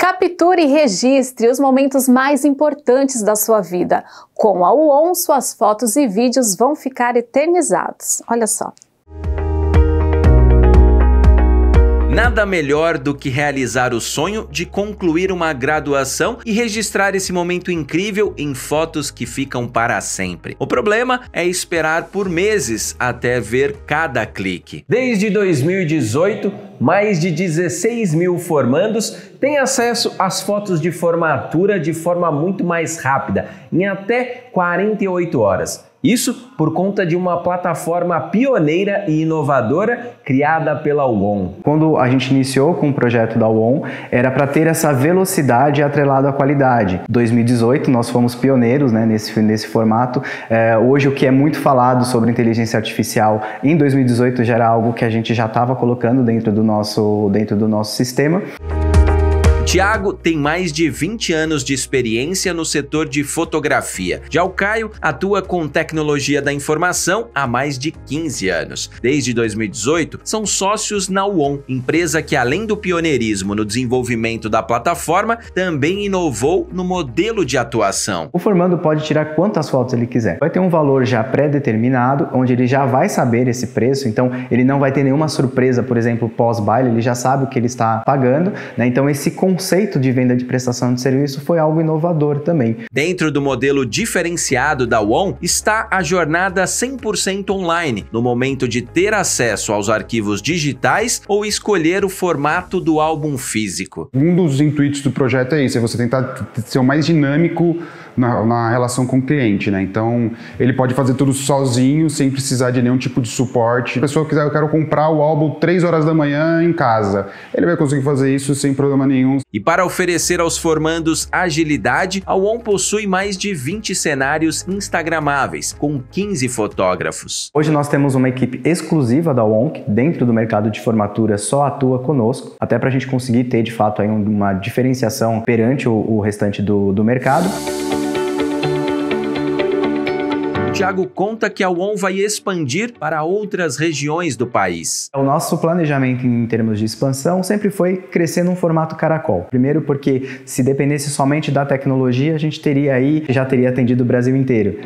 Capture e registre os momentos mais importantes da sua vida. Com a UON, suas fotos e vídeos vão ficar eternizados. Olha só. Nada melhor do que realizar o sonho de concluir uma graduação e registrar esse momento incrível em fotos que ficam para sempre. O problema é esperar por meses até ver cada clique. Desde 2018, mais de 16 mil formandos têm acesso às fotos de formatura de forma muito mais rápida, em até 48 horas. Isso por conta de uma plataforma pioneira e inovadora criada pela UON. Quando a gente iniciou com o projeto da UON, era para ter essa velocidade atrelada à qualidade. 2018 nós fomos pioneiros né, nesse, nesse formato. É, hoje o que é muito falado sobre inteligência artificial em 2018 já era algo que a gente já estava colocando dentro do nosso, dentro do nosso sistema. Tiago tem mais de 20 anos de experiência no setor de fotografia. Já o Caio atua com tecnologia da informação há mais de 15 anos. Desde 2018, são sócios na UON, empresa que além do pioneirismo no desenvolvimento da plataforma, também inovou no modelo de atuação. O formando pode tirar quantas fotos ele quiser. Vai ter um valor já pré-determinado, onde ele já vai saber esse preço, então ele não vai ter nenhuma surpresa, por exemplo, pós-baile, ele já sabe o que ele está pagando, né? Então esse conceito de venda de prestação de serviço foi algo inovador também. Dentro do modelo diferenciado da ON está a jornada 100% online, no momento de ter acesso aos arquivos digitais ou escolher o formato do álbum físico. Um dos intuitos do projeto é isso, é você tentar ser o mais dinâmico na, na, relação com o cliente, né? Então, ele pode fazer tudo sozinho, sem precisar de nenhum tipo de suporte. Se a pessoa quiser, eu quero comprar o álbum 3 horas da manhã em casa. Ele vai conseguir fazer isso sem problema nenhum. E para oferecer aos formandos agilidade, a UON possui mais de 20 cenários instagramáveis, com 15 fotógrafos. Hoje nós temos uma equipe exclusiva da UON, que dentro do mercado de formatura só atua conosco, até para a gente conseguir ter, de fato, uma diferenciação perante o, o restante do, do mercado. Tiago conta que a UON vai expandir para outras regiões do país. O nosso planejamento em termos de expansão sempre foi crescer num formato caracol. Primeiro porque se dependesse somente da tecnologia, a gente teria aí, já teria atendido o Brasil inteiro.